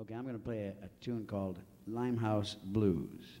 Okay, I'm going to play a, a tune called Limehouse Blues.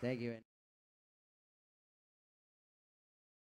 Thank you.